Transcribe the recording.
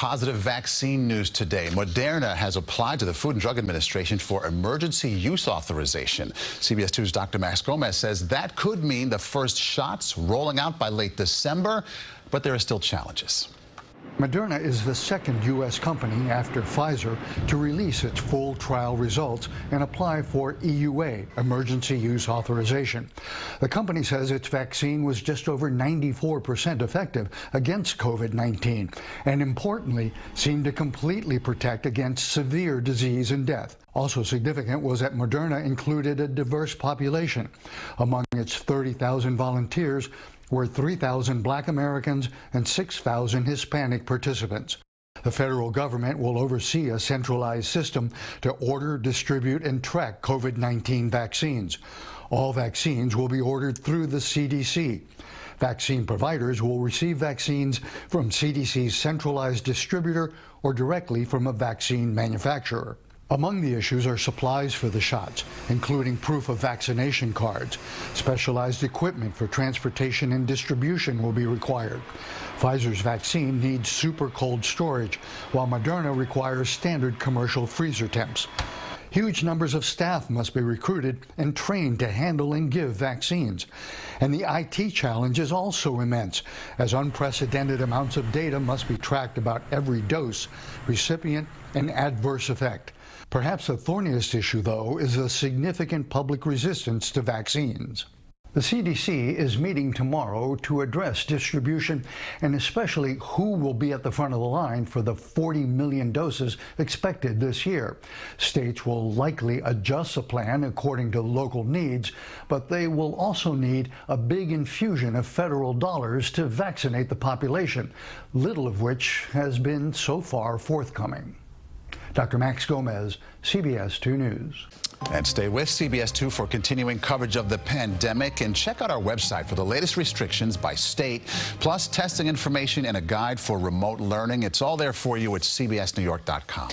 positive vaccine news today. Moderna has applied to the Food and Drug Administration for emergency use authorization. CBS 2's Dr. Max Gomez says that could mean the first shots rolling out by late December, but there are still challenges. Moderna is the second U.S. company after Pfizer to release its full trial results and apply for EUA, emergency use authorization. The company says its vaccine was just over 94% effective against COVID-19 and importantly seemed to completely protect against severe disease and death. Also significant was that Moderna included a diverse population. Among its 30,000 volunteers, were 3,000 black Americans and 6,000 Hispanic participants. The federal government will oversee a centralized system to order, distribute, and track COVID 19 vaccines. All vaccines will be ordered through the CDC. Vaccine providers will receive vaccines from CDC's centralized distributor or directly from a vaccine manufacturer. Among the issues are supplies for the shots, including proof of vaccination cards. Specialized equipment for transportation and distribution will be required. Pfizer's vaccine needs super cold storage, while Moderna requires standard commercial freezer temps. Huge numbers of staff must be recruited and trained to handle and give vaccines. And the IT challenge is also immense, as unprecedented amounts of data must be tracked about every dose, recipient, and adverse effect. Perhaps the thorniest issue, though, is the significant public resistance to vaccines. The CDC is meeting tomorrow to address distribution and especially who will be at the front of the line for the 40 million doses expected this year. States will likely adjust the plan according to local needs, but they will also need a big infusion of federal dollars to vaccinate the population, little of which has been so far forthcoming. Dr. Max Gomez, CBS 2 News. And stay with CBS 2 for continuing coverage of the pandemic. And check out our website for the latest restrictions by state, plus testing information and a guide for remote learning. It's all there for you at cbsnewyork.com.